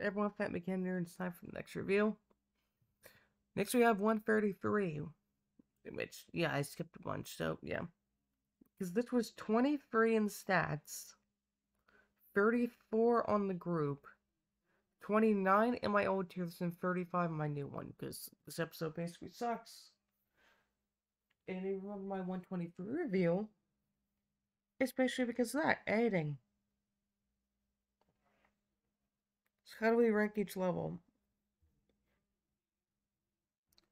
everyone, Fat McKinnon and it's time for the next review. Next, we have 133, which, yeah, I skipped a bunch, so, yeah. Because this was 23 in stats, 34 on the group, 29 in my old tiers, and 35 in my new one, because this episode basically sucks. And even my 123 review, especially because of that, editing. So how do we rank each level?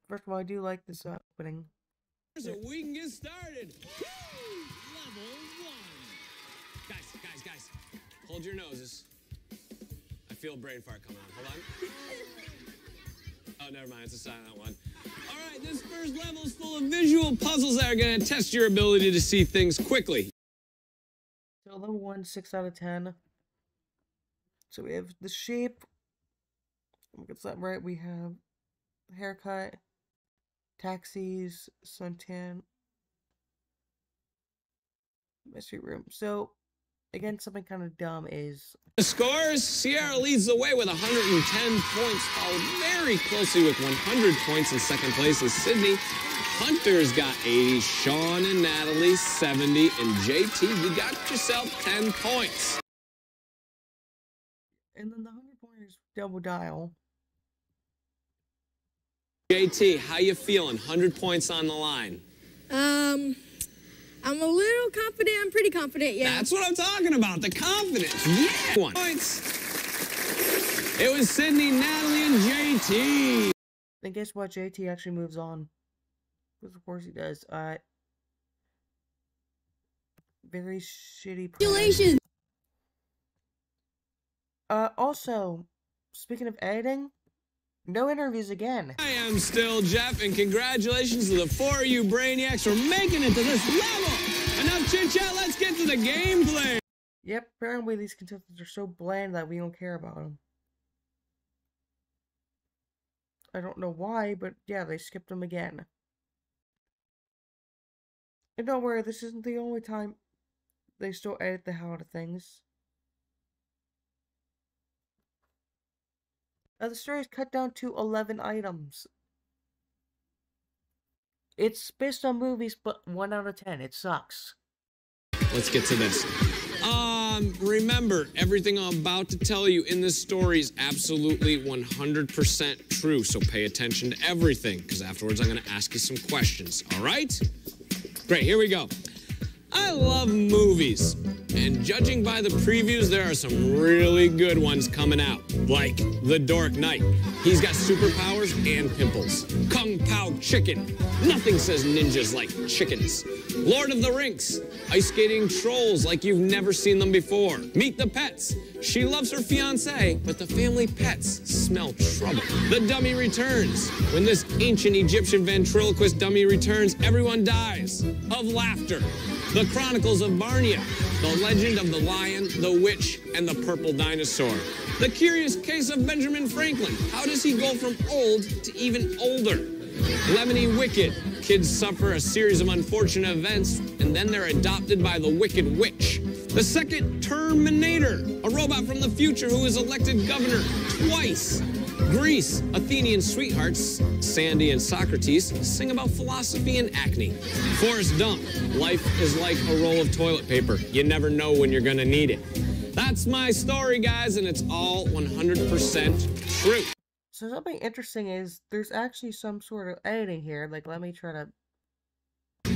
First of all, I do like this uh, opening. So we can get started. Level one. Guys, guys, guys, hold your noses. I feel a brain fart coming on. Hold on. Oh, never mind. It's a silent one. All right, this first level is full of visual puzzles that are going to test your ability to see things quickly. So level one, six out of ten. So we have the shape. Oh Get that right. We have haircut, taxis, suntan, mystery room. So again, something kind of dumb is The scores Sierra leads the way with 110 points, followed very closely with 100 points in second place is Sydney. Hunter's got 80, Sean and Natalie 70, and JT, you got yourself 10 points. And then the hundred pointers double dial. JT, how you feeling? 100 points on the line. Um, I'm a little confident. I'm pretty confident, yeah. That's what I'm talking about, the confidence. Yeah. One. Points. It was Sydney, Natalie, and JT. Then guess what? JT actually moves on. Because of course he does. Uh very shitty. Congratulations. Uh also, speaking of editing, no interviews again. I am still Jeff, and congratulations to the four of you brainiacs for making it to this level. Enough chit chat, let's get to the gameplay. Yep, apparently these contestants are so bland that we don't care about them. I don't know why, but yeah, they skipped them again. And don't worry, this isn't the only time they still edit the hell out of things. Now the story is cut down to 11 items. It's based on movies, but 1 out of 10. It sucks. Let's get to this. Um, remember, everything I'm about to tell you in this story is absolutely 100% true, so pay attention to everything, because afterwards I'm going to ask you some questions, all right? Great, here we go. I love movies, and judging by the previews, there are some really good ones coming out, like The Dark Knight. He's got superpowers and pimples. Kung Pao Chicken. Nothing says ninjas like chickens. Lord of the Rings. Ice skating trolls like you've never seen them before. Meet the Pets. She loves her fiance, but the family pets smell trouble. The Dummy returns. When this ancient Egyptian ventriloquist dummy returns, everyone dies of laughter. The Chronicles of Barnia, The Legend of the Lion, the Witch, and the Purple Dinosaur. The Curious Case of Benjamin Franklin. How does he go from old to even older? Lemony Wicked. Kids suffer a series of unfortunate events, and then they're adopted by the Wicked Witch. The second Terminator, a robot from the future who is elected governor twice. Greece, Athenian sweethearts, Sandy and Socrates, sing about philosophy and acne. Forrest Dump, life is like a roll of toilet paper. You never know when you're gonna need it. That's my story, guys, and it's all 100% true. So something interesting is there's actually some sort of editing here. Like, let me try to.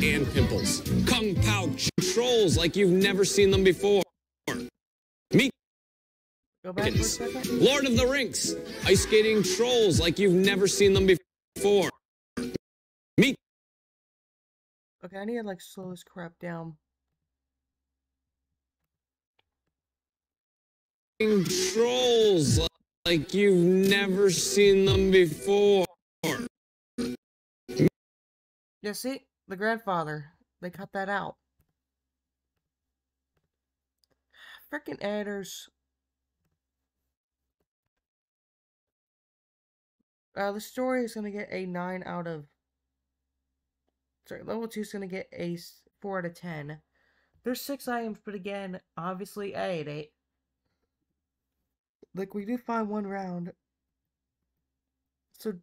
And pimples. Kung Pao trolls like you've never seen them before. Meet Go back for a second. Lord of the Rings. Ice skating trolls like you've never seen them before. Meet Okay, I need to like slow this crap down. trolls like you've never seen them before. Yeah, see? The grandfather. They cut that out. Frickin' editors. Uh, the story is gonna get a 9 out of... Sorry, level 2 is gonna get a 4 out of 10. There's 6 items, but again, obviously I ate 8. like we did find one round. So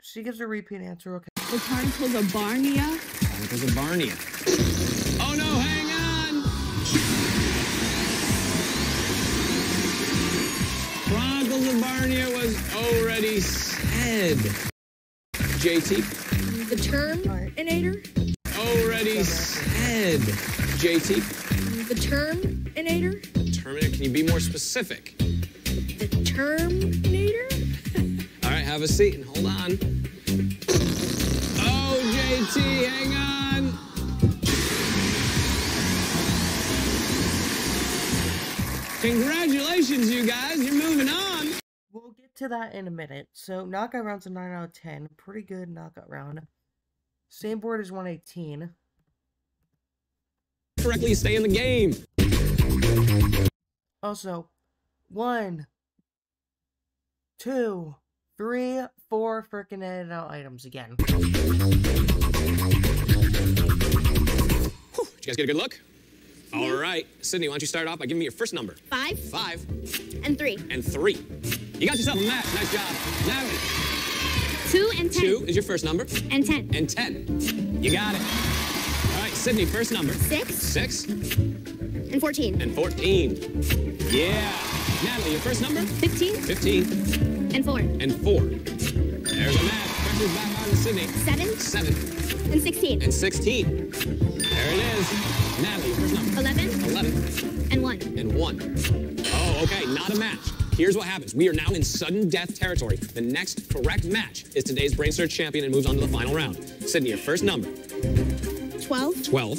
she gives a repeat answer. Okay. The Tarntal the Barnia. Because of Barnia. Barnia was already said. JT, The term Terminator. already said. JT, The term Terminator. Terminator, can you be more specific? The term Terminator. All right, have a seat and hold on. Oh, JT, hang on. Congratulations, you guys. You're moving on. We'll get to that in a minute. So knockout round's a 9 out of 10. Pretty good knockout round. Same board as 118. Correctly, stay in the game. Also, one, two, three, four freaking edited out items again. Whew, Did you guys get a good look? All right. Sydney, why don't you start off by giving me your first number? Five Five and three. and three. You got yourself a match. Nice job. Natalie, Two and ten. two is your first number, and ten. and ten. You got it. All right, Sydney, first number. Six Six and fourteen. and 14. Yeah. Natalie, your first number? Fifteen 15 and four. and 4. There's a match. Pressure's back on to Sydney. Seven 7 and sixteen. and 16. There it is. Natalie, your first number? Eleven 11 and one. and 1. Oh, okay, not a match. Here's what happens. We are now in sudden death territory. The next correct match is today's Brainsurge champion and moves on to the final round. Sydney, your first number? Twelve 12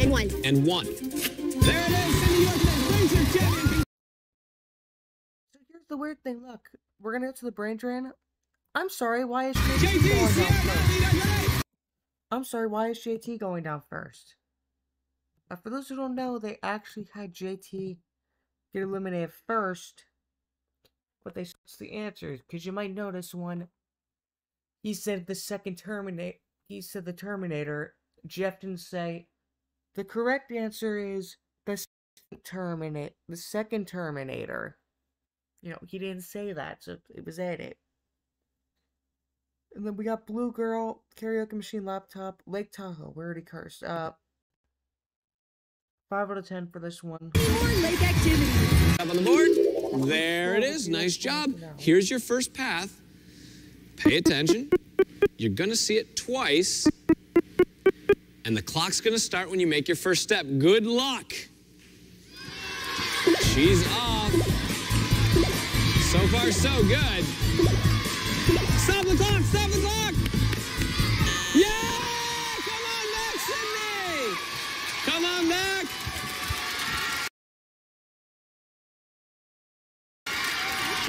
and one. and 1. There it is. Sydney, you're today's Brainsurge champion. So here's the weird thing. Look, we're gonna get to the brain drain. I'm sorry, why is JT JT, going down first? Natalie, that's right. I'm sorry, why is JT going down first? Uh, for those who don't know, they actually had JT get eliminated first, but they switched the answers because you might notice one. He said the second Terminator. He said the Terminator. Jeff didn't say. The correct answer is the second Terminator. The second Terminator. You know, he didn't say that, so it was edit. And then we got Blue Girl, Karaoke Machine Laptop, Lake Tahoe. We already cursed. Uh, 5 out of 10 for this one. More lake activity. Up on the board. There it is. Nice job. Here's your first path. Pay attention. You're going to see it twice. And the clock's going to start when you make your first step. Good luck. She's off. So far, so good. Stop the clock! Stop the clock!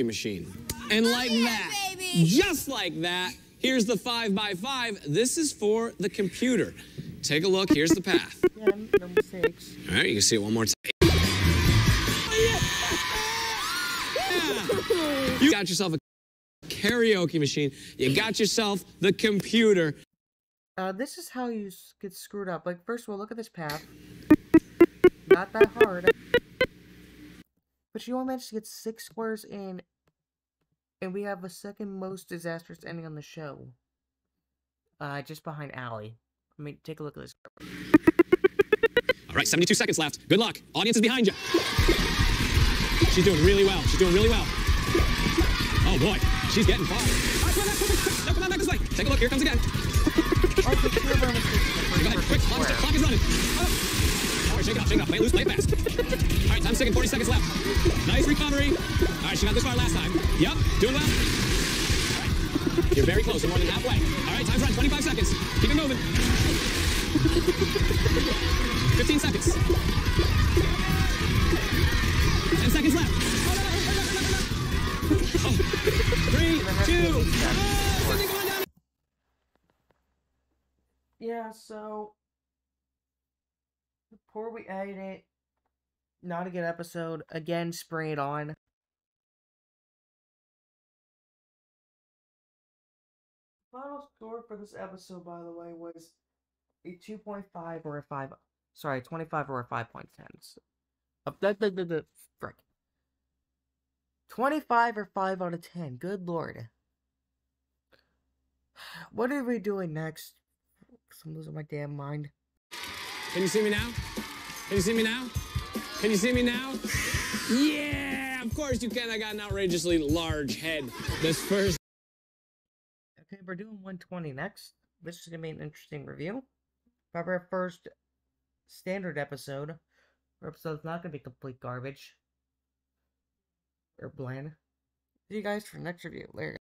Machine. And like that, just like that, here's the five by five. This is for the computer. Take a look. Here's the path. Again, no mistakes. All right, you can see it one more time. Yeah. You got yourself a karaoke machine. You got yourself the computer. Uh, this is how you get screwed up. Like, first of all, look at this path. Not that hard. But you only managed to get six squares in, and we have the second most disastrous ending on the show. Uh, just behind Allie. I mean, take a look at this. All right, 72 seconds left. Good luck. Audience is behind you. She's doing really well. She's doing really well. Oh boy, she's getting far. All right, come on, back, quick, quick. No, come on back this way. Take a look. Here it comes again. Also, two of our mistakes in the Go ahead, quick. perfect Clock, clock is running. Oh. Right, shake it off, shake it off. Play it loose, play it fast. All right, time's ticking. 40 seconds left. Nice recovery. All right, she got this far last time. Yep, doing well. Right. You're very close. You're more than halfway. All right, time's running. 25 seconds. Keep it moving. 15 seconds. 10 seconds left. Oh, three, two, Sydney. Yeah, so before we edit it, not a good episode. Again, spray it on. Final score for this episode, by the way, was a 2.5 or a 5. Sorry, 25 or a 5.10. Uh, the, the, the, the, frick. 25 or 5 out of 10. Good lord. What are we doing next? I'm losing my damn mind. Can you see me now? Can you see me now? Can you see me now? Yeah, of course you can. I got an outrageously large head. This first. Okay, we're doing 120 next. This is gonna be an interesting review. Probably our first standard episode. Our episode's not gonna be complete garbage. Or bland. See you guys for next review. Later.